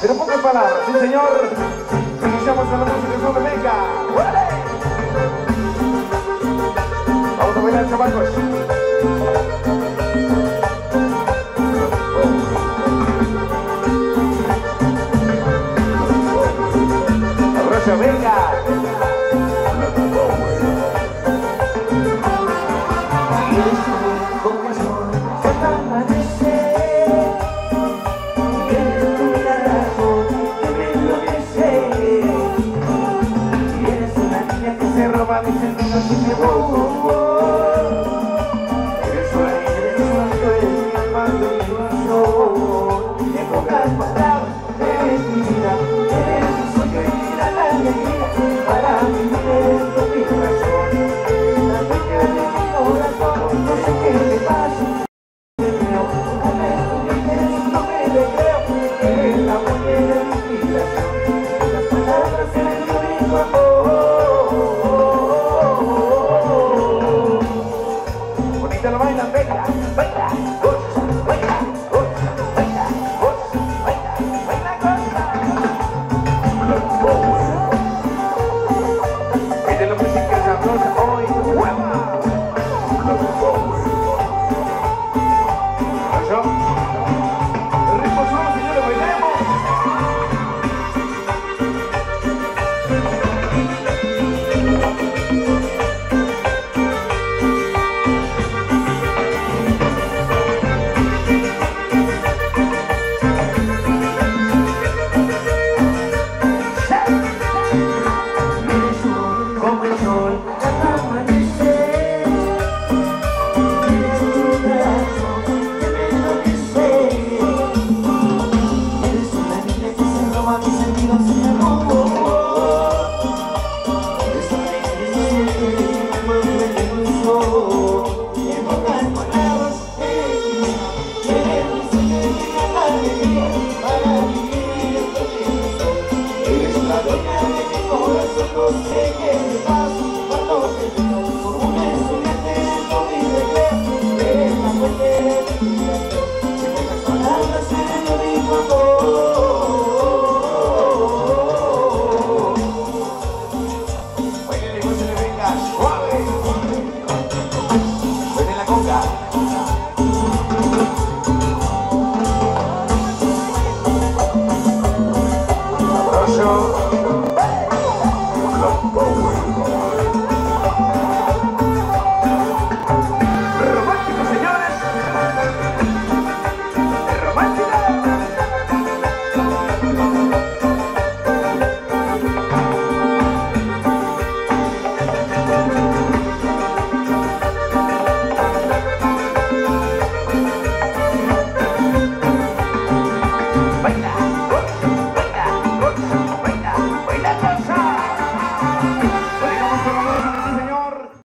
Pero pocas palabras, sí señor. Iniciamos a la música de Meca. Vamos a bailar, chavacos. Rosa Vega. vaina bella. no sé qué.